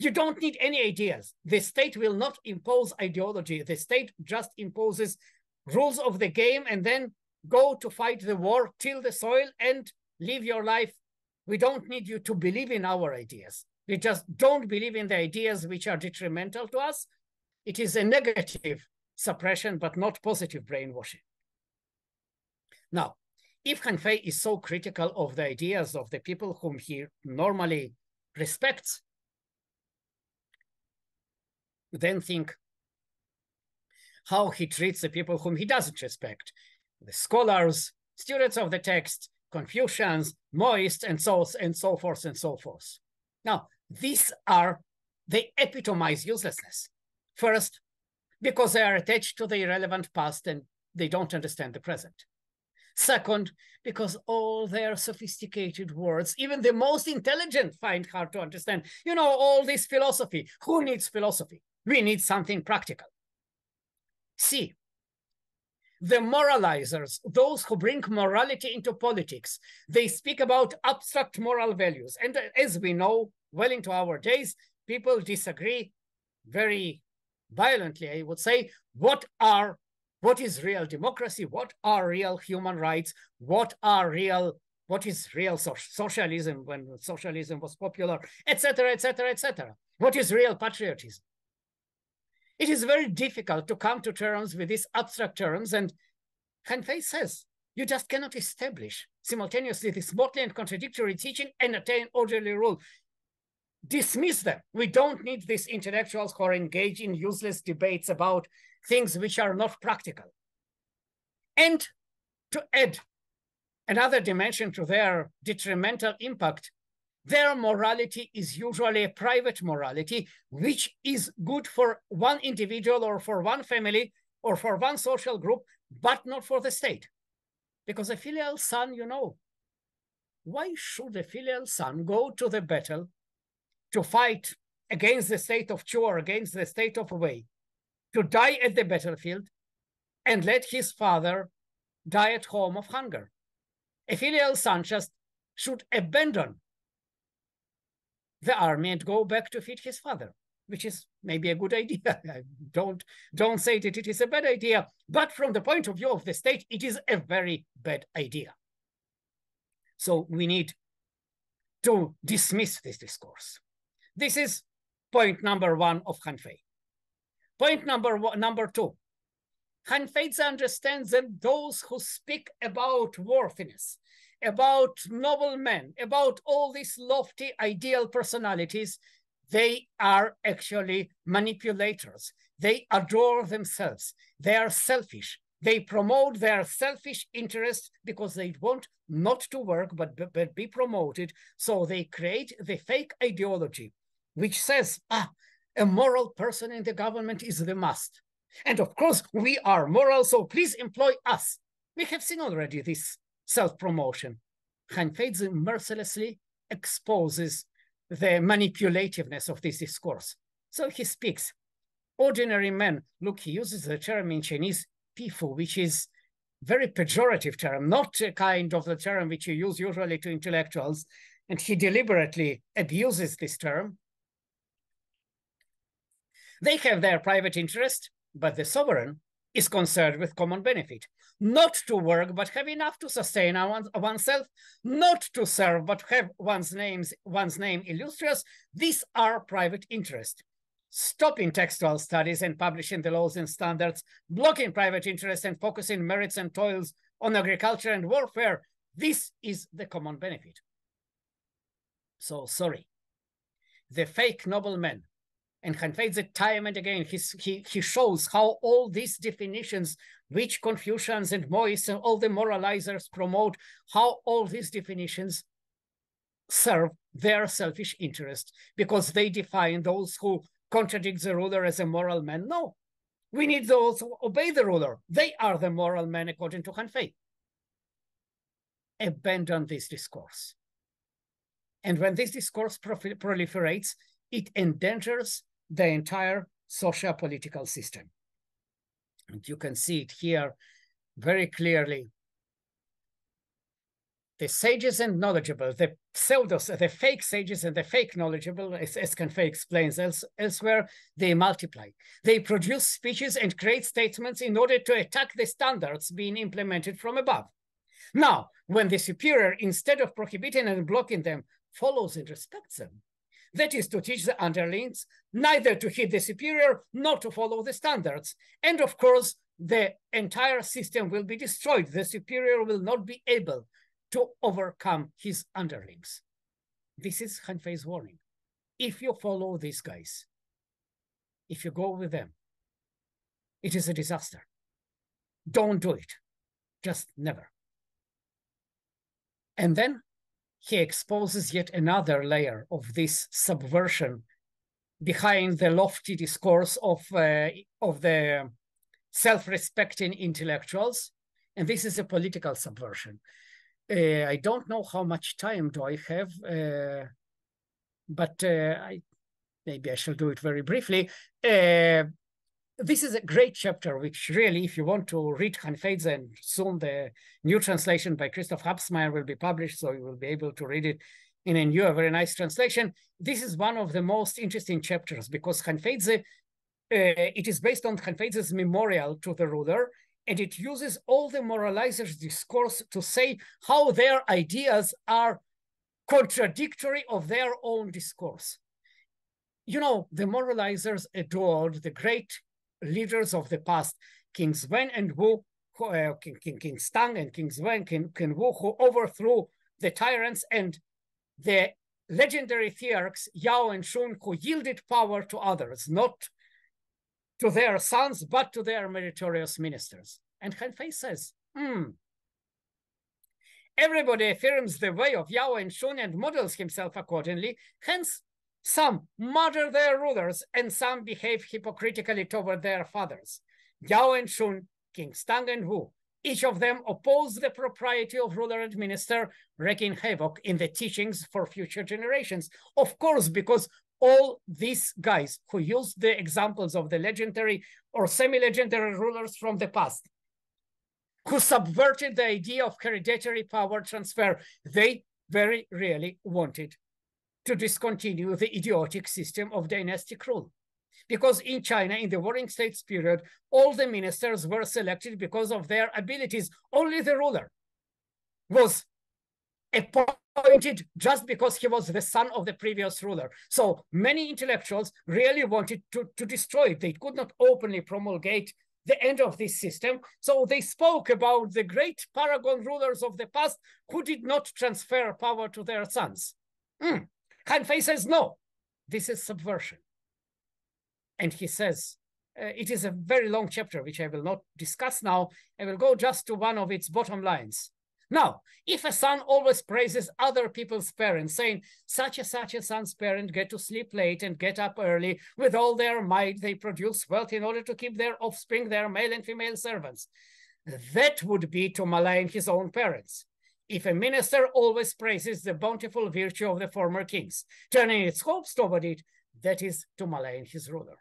you don't need any ideas. The state will not impose ideology. The state just imposes rules of the game and then go to fight the war, till the soil, and live your life. We don't need you to believe in our ideas. We just don't believe in the ideas which are detrimental to us. It is a negative suppression, but not positive brainwashing. Now, if Han Fei is so critical of the ideas of the people whom he normally respects, then think how he treats the people whom he doesn't respect the scholars, students of the text, Confucians, Mohists, and so and so forth and so forth. Now, these are they epitomize uselessness. First, because they are attached to the irrelevant past and they don't understand the present. Second, because all their sophisticated words, even the most intelligent find hard to understand. You know, all this philosophy. Who needs philosophy? We need something practical. C, the moralizers, those who bring morality into politics, they speak about abstract moral values. And uh, as we know, well into our days, people disagree very violently, I would say, what are what is real democracy, what are real human rights, what are real what is real so socialism when socialism was popular, etc., etc., etc. What is real patriotism? It is very difficult to come to terms with these abstract terms, and Hanfei says you just cannot establish simultaneously this motley and contradictory teaching and attain orderly rule. Dismiss them. We don't need these intellectuals who are engaged in useless debates about things which are not practical. And to add another dimension to their detrimental impact, their morality is usually a private morality, which is good for one individual or for one family or for one social group, but not for the state. Because a filial son, you know, why should a filial son go to the battle to fight against the state of Chu or against the state of Wei, to die at the battlefield and let his father die at home of hunger? A filial son just should abandon the army and go back to feed his father, which is maybe a good idea. don't, don't say that it is a bad idea, but from the point of view of the state, it is a very bad idea. So we need to dismiss this discourse. This is point number one of Hanfei. Point number one, number two, Hanfei understands that those who speak about worthiness, about noble men, about all these lofty ideal personalities, they are actually manipulators. They adore themselves. They are selfish. They promote their selfish interests because they want not to work but, but be promoted. So they create the fake ideology, which says, ah, a moral person in the government is the must. And of course, we are moral, so please employ us. We have seen already this self-promotion. Han Feizi mercilessly exposes the manipulativeness of this discourse. So he speaks. Ordinary men, look, he uses the term in Chinese, pifu, which is very pejorative term, not a kind of the term which you use usually to intellectuals. And he deliberately abuses this term. They have their private interest, but the sovereign is concerned with common benefit not to work but have enough to sustain our, oneself, not to serve but have one's names one's name illustrious. These are private interest. Stopping textual studies and publishing the laws and standards, blocking private interest and focusing merits and toils on agriculture and warfare. This is the common benefit. So sorry. The fake noblemen and Han Feizi time and again, he's, he, he shows how all these definitions, which Confucians and Mois and all the moralizers promote, how all these definitions serve their selfish interest because they define those who contradict the ruler as a moral man. No, we need those who obey the ruler. They are the moral men according to Hanfei. Abandon this discourse. And when this discourse proliferates, it endangers the entire social political system. And you can see it here very clearly. The sages and knowledgeable, the pseudos, the fake sages and the fake knowledgeable, as, Hanfei explains else, elsewhere, they multiply. They produce speeches and create statements in order to attack the standards being implemented from above. Now, when the superior, instead of prohibiting and blocking them, follows and respects them, that is to teach the underlings neither to hit the superior nor to follow the standards. And of course, the entire system will be destroyed. The superior will not be able to overcome his underlings. This is Hanfei's warning. If you follow these guys, if you go with them, it is a disaster. Don't do it. Just never. And then he exposes yet another layer of this subversion behind the lofty discourse of, uh, of the self-respecting intellectuals. And this is a political subversion. Uh, I don't know how much time do I have, uh, but uh, I, maybe I shall do it very briefly. This is a great chapter, which really, if you want to read Han Feizi, and soon the new translation by Christoph Harbsmeier will be published, so you will be able to read it in a new, very nice translation. This is one of the most interesting chapters because Han Feizi, uh, it is based on Han Feizi's memorial to the ruler, and it uses all the moralizers' discourse to say how their ideas are contradictory of their own discourse. You know, the moralizers adored the great leaders of the past, Kings Wen and Wu, who, uh, King, King, Kings Tang and Kings Wen, King, King Wu, who overthrew the tyrants, and the legendary thearchs Yao and Shun, who yielded power to others, not to their sons, but to their meritorious ministers. And Hanfei says, hmm, everybody affirms the way of Yao and Shun and models himself accordingly. Hence, some murder their rulers and some behave hypocritically toward their fathers. Yao and Shun, Kings Tang and Wu, each of them oppose the propriety of ruler and minister, wreaking havoc in the teachings for future generations. Of course, because all these guys who used the examples of the legendary or semi-legendary rulers from the past, who subverted the idea of hereditary power transfer, they very really wanted to discontinue the idiotic system of dynastic rule. Because in China, in the Warring States period, all the ministers were selected because of their abilities. Only the ruler was appointed just because he was the son of the previous ruler. So many intellectuals really wanted to, to destroy it. They could not openly promulgate the end of this system. So they spoke about the great paragon rulers of the past who did not transfer power to their sons. Mm. Hanfei says, no, this is subversion. And he says, uh, it is a very long chapter, which I will not discuss now. I will go just to one of its bottom lines. Now, if a son always praises other people's parents, saying, such a such a son's parent get to sleep late and get up early, with all their might they produce wealth in order to keep their offspring, their male and female servants, that would be to malign his own parents. If a minister always praises the bountiful virtue of the former kings, turning its hopes toward it, that is to malign his ruler.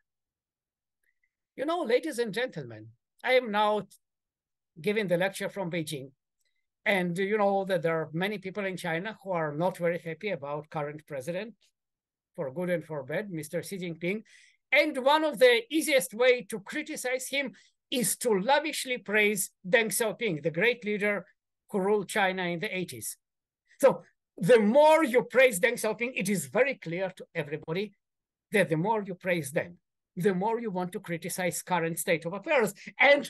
You know, ladies and gentlemen, I am now giving the lecture from Beijing. And you know that there are many people in China who are not very happy about current president, for good and for bad, Mr. Xi Jinping. And one of the easiest way to criticize him is to lavishly praise Deng Xiaoping, the great leader who ruled China in the 80s. So the more you praise Deng Xiaoping, it is very clear to everybody that the more you praise them, the more you want to criticize current state of affairs. And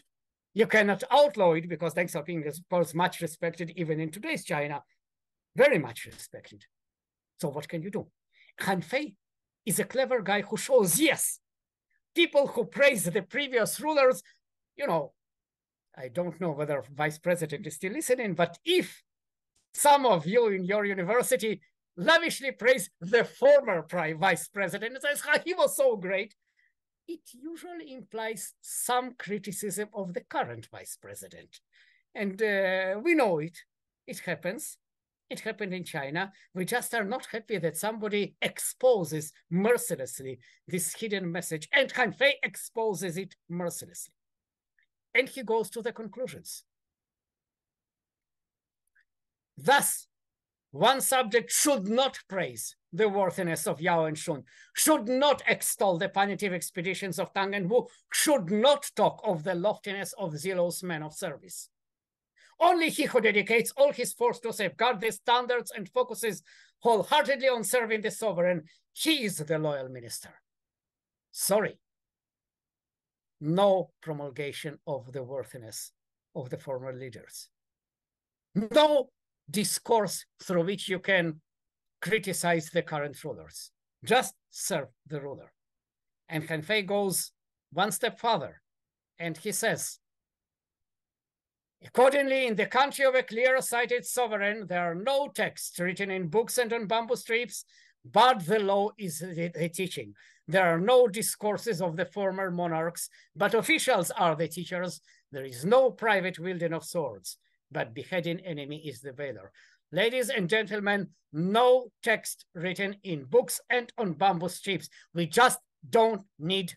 you cannot outlaw it because Deng Xiaoping is, of course, much respected even in today's China, very much respected. So what can you do? Han Fei is a clever guy who shows, yes, people who praise the previous rulers, you know, I don't know whether vice president is still listening, but if some of you in your university lavishly praise the former vice president and says, he was so great, it usually implies some criticism of the current vice president. And uh, we know it. It happens. It happened in China. We just are not happy that somebody exposes mercilessly this hidden message, and Han Fei exposes it mercilessly. And he goes to the conclusions. Thus, one subject should not praise the worthiness of Yao and Shun, should not extol the punitive expeditions of Tang and Wu, should not talk of the loftiness of Zillow's men of service. Only he who dedicates all his force to safeguard the standards and focuses wholeheartedly on serving the sovereign, he is the loyal minister. Sorry. No promulgation of the worthiness of the former leaders. No discourse through which you can criticize the current rulers. Just serve the ruler. And Hanfei goes one step further and he says, Accordingly, in the country of a clear-sighted sovereign, there are no texts written in books and on bamboo strips, but the law is the, the, teaching. There are no discourses of the former monarchs, but officials are the teachers. There is no private wielding of swords, but beheading enemy is the valor. Ladies and gentlemen, no text written in books and on bamboo strips. We just don't need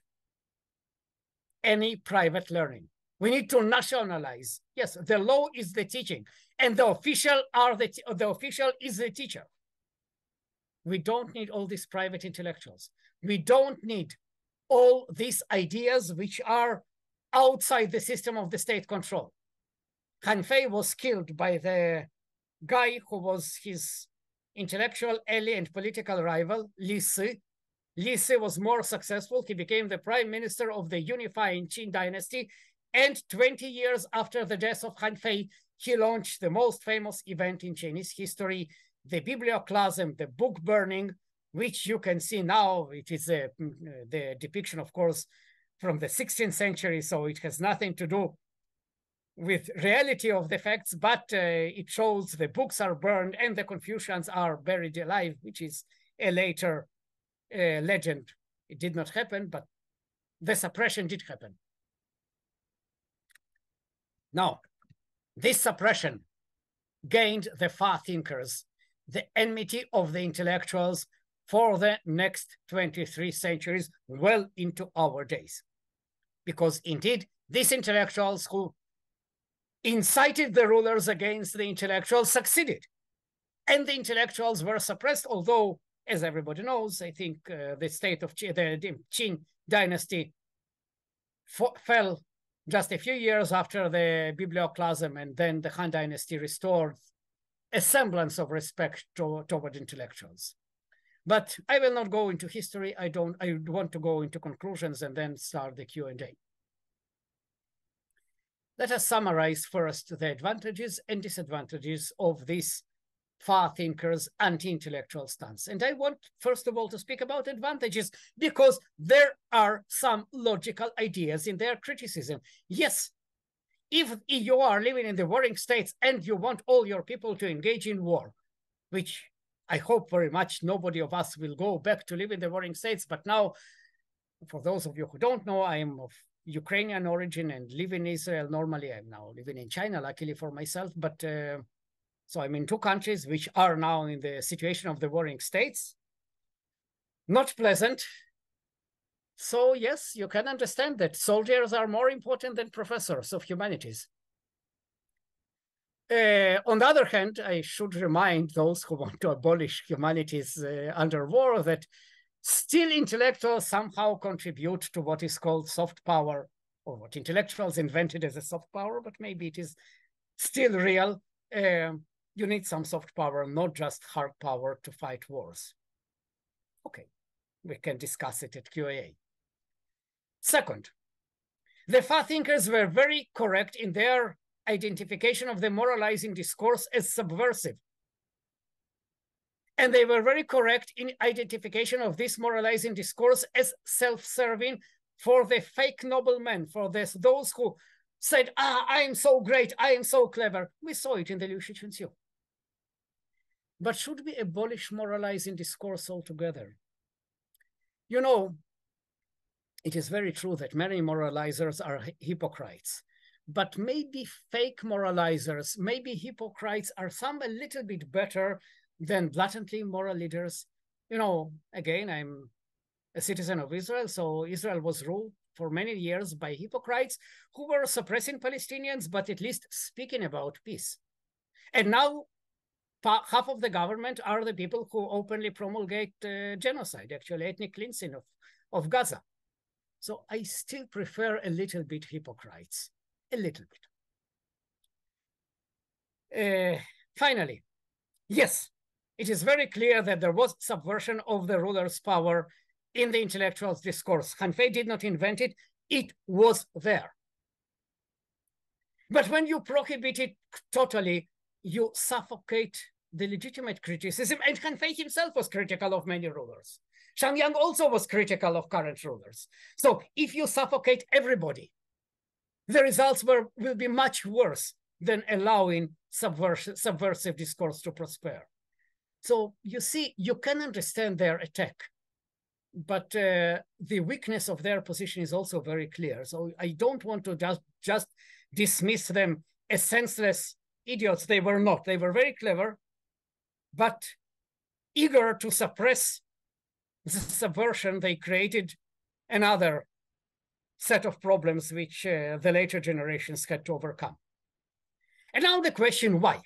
any private learning. We need to nationalize. Yes, the law is the teaching, and the official are the the official is the teacher. We don't need all these private intellectuals. We don't need all these ideas which are outside the system of the state control. Han Fei was killed by the guy who was his intellectual ally and political rival, Li Si. Li Si was more successful. He became the prime minister of the unifying Qin dynasty. And 20 years after the death of Han Fei, he launched the most famous event in Chinese history, the Biblioclasm, the book burning, which you can see now. It is a, the depiction, of course, from the 16th century, so it has nothing to do with reality of the facts, but uh, it shows the books are burned and the Confucians are buried alive, which is a later uh, legend. It did not happen, but the suppression did happen. Now, this suppression gained the Fa thinkers the enmity of the intellectuals for the next 23 centuries, well into our days. Because indeed, these intellectuals who incited the rulers against the intellectuals succeeded. And the intellectuals were suppressed, although, as everybody knows, I think uh, the state of the Qin dynasty fell just a few years after the Biblioclasm, and then the Han dynasty restored a semblance of respect to, toward intellectuals. But I will not go into history. I don't. I want to go into conclusions and then start the Q and A. Let us summarize first the advantages and disadvantages of this Fa thinkers anti-intellectual stance. And I want, first of all, to speak about advantages because there are some logical ideas in their criticism. Yes, if you are living in the warring states and you want all your people to engage in war, which I hope very much nobody of us will go back to live in the warring states, but now, for those of you who don't know, I am of Ukrainian origin and live in Israel. Normally, I'm now living in China, luckily for myself. But uh, so I'm in two countries which are now in the situation of the warring states. Not pleasant. So, yes, you can understand that soldiers are more important than professors of humanities. Uh, on the other hand, I should remind those who want to abolish humanities uh, under war that still intellectuals somehow contribute to what is called soft power, or what intellectuals invented as a soft power, but maybe it is still real. Uh, you need some soft power, not just hard power to fight wars. Okay, we can discuss it at QA. Second, the Fa thinkers were very correct in their identification of the moralizing discourse as subversive and they were very correct in identification of this moralizing discourse as self-serving for the fake noblemen, for this, those who said, ah, I am so great, I am so clever. We saw it in the Lüshi Chunqiu. But should we abolish moralizing discourse altogether? You know, it is very true that many moralizers are hypocrites, but maybe fake moralizers, maybe hypocrites are some a little bit better than blatantly moral leaders. You know, again, I'm a citizen of Israel, so Israel was ruled for many years by hypocrites who were suppressing Palestinians, but at least speaking about peace. And now half of the government are the people who openly promulgate uh, genocide, actually ethnic cleansing of, of Gaza. So I still prefer a little bit hypocrites, a little bit. Uh, finally, yes, it is very clear that there was subversion of the ruler's power in the intellectual's discourse. Han Fei did not invent it, it was there. But when you prohibit it totally, you suffocate the legitimate criticism. And Han Fei himself was critical of many rulers. Shang Yang also was critical of current rulers. So if you suffocate everybody, the results were, will be much worse than allowing subversive discourse to prosper. So you see, you can understand their attack, but uh, the weakness of their position is also very clear. So I don't want to just just dismiss them as senseless idiots. They were not. They were very clever, but eager to suppress the subversion, they created another set of problems which uh, the later generations had to overcome. And now the question why?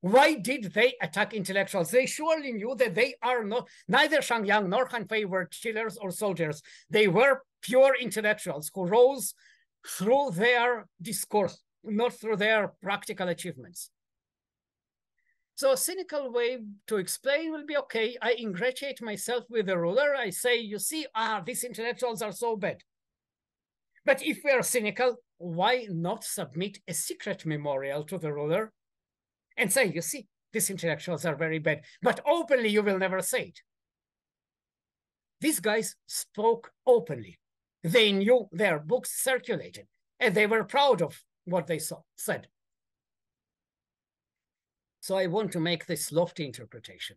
Why did they attack intellectuals? They surely knew that they are not, neither Shang Yang nor Han Fei were killers or soldiers. They were pure intellectuals who rose through their discourse, not through their practical achievements. So a cynical way to explain will be, okay, I ingratiate myself with the ruler. I say, you see, ah, these intellectuals are so bad. But if we are cynical, why not submit a secret memorial to the ruler and say, you see, these intellectuals are very bad, but openly you will never say it. These guys spoke openly. They knew their books circulated, and they were proud of what they saw, said. So I want to make this lofty interpretation.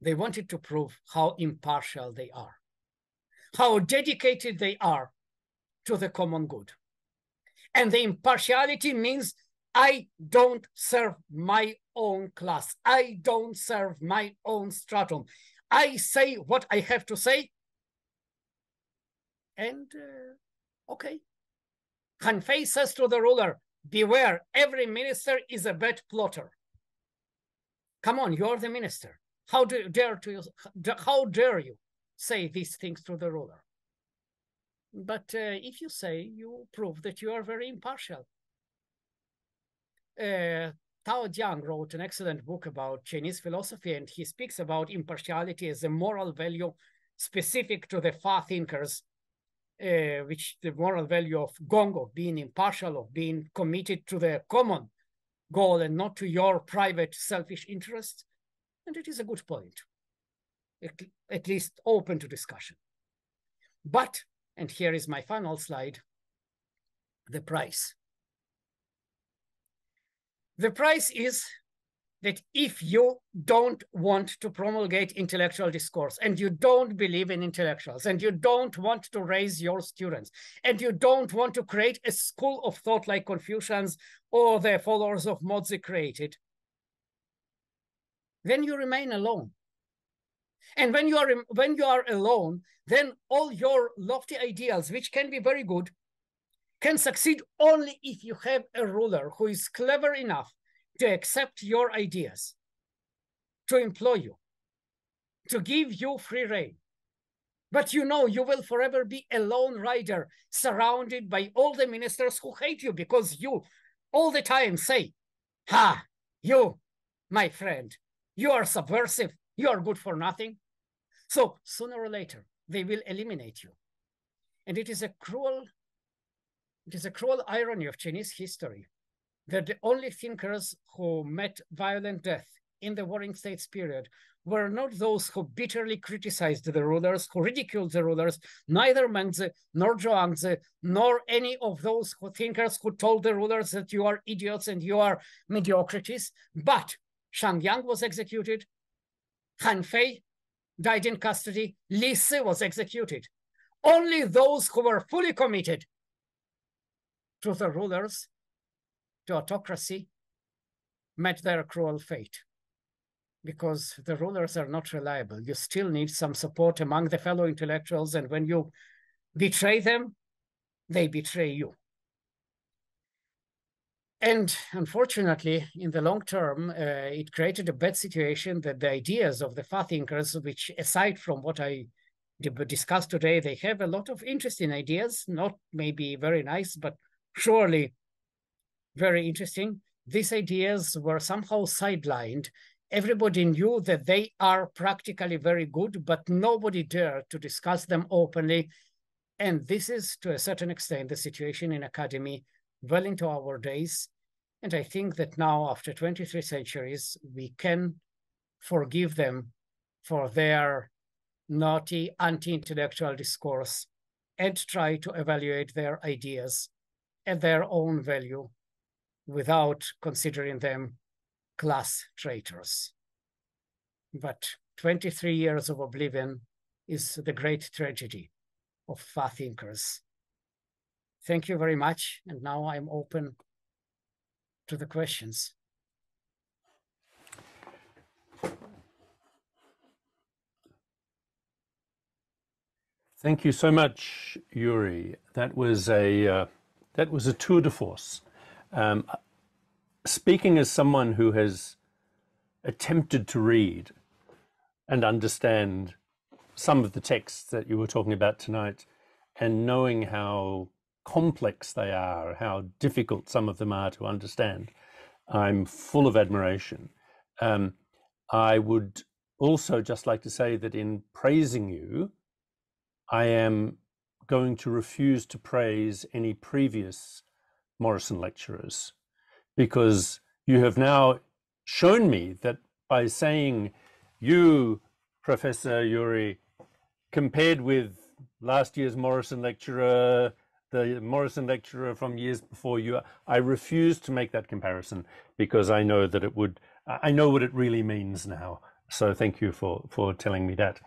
They wanted to prove how impartial they are, how dedicated they are to the common good. And the impartiality means I don't serve my own class. I don't serve my own stratum. I say what I have to say. And uh, okay. Han Fei says to the ruler, beware, every minister is a bad plotter. Come on, you're the minister. How do you dare to how dare you say these things to the ruler? But uh, if you say, you prove that you are very impartial uh, Tao Jiang wrote an excellent book about Chinese philosophy, and he speaks about impartiality as a moral value specific to the Fa thinkers, uh, which the moral value of Gong, of being impartial, of being committed to the common goal and not to your private selfish interests. And it is a good point, at, least open to discussion. But, and here is my final slide, the price. The price is that if you don't want to promulgate intellectual discourse and you don't believe in intellectuals and you don't want to raise your students and you don't want to create a school of thought like Confucians or the followers of Mozi created, then you remain alone. And when you are when you are alone, then all your lofty ideals, which can be very good, can succeed only if you have a ruler who is clever enough to accept your ideas, to employ you, to give you free reign. But you know you will forever be a lone rider surrounded by all the ministers who hate you because you all the time say, Ha, you, my friend, you are subversive, you are good for nothing. So sooner or later, they will eliminate you. And it is a cruel it is a cruel irony of Chinese history that the only thinkers who met violent death in the Warring States period were not those who bitterly criticized the rulers, who ridiculed the rulers, neither Mengzi nor Zhuangzi, nor any of those who thinkers who told the rulers that you are idiots and you are mediocrities, but Shang Yang was executed, Han Fei died in custody, Li Si was executed. Only those who were fully committed to the rulers, to autocracy, met their cruel fate because the rulers are not reliable. You still need some support among the fellow intellectuals, and when you betray them, they betray you. And unfortunately, in the long term, uh, it created a bad situation that the ideas of the Fa thinkers, which aside from what I discussed today, they have a lot of interesting ideas, not maybe very nice, but surely very interesting. These ideas were somehow sidelined. Everybody knew that they are practically very good, but nobody dared to discuss them openly. And this is, to a certain extent, the situation in academy well into our days. And I think that now, after 23 centuries, we can forgive them for their naughty anti-intellectual discourse and try to evaluate their ideas at their own value without considering them class traitors. But 23 years of oblivion is the great tragedy of Fa thinkers. thank you very much. And now I'm open to the questions. Thank you so much, Yuri. That was a uh, that was a tour de force. Um, speaking as someone who has attempted to read and understand some of the texts that you were talking about tonight, and knowing how complex they are, how difficult some of them are to understand, I'm full of admiration. Um, I would also just like to say that in praising you, I am going to refuse to praise any previous Morrison lecturers because you have now shown me that by saying you, Professor Yuri, compared with last year's Morrison lecturer, the Morrison lecturer from years before you, I refuse to make that comparison because I know that it would, I know what it really means now. So thank you for, for telling me that.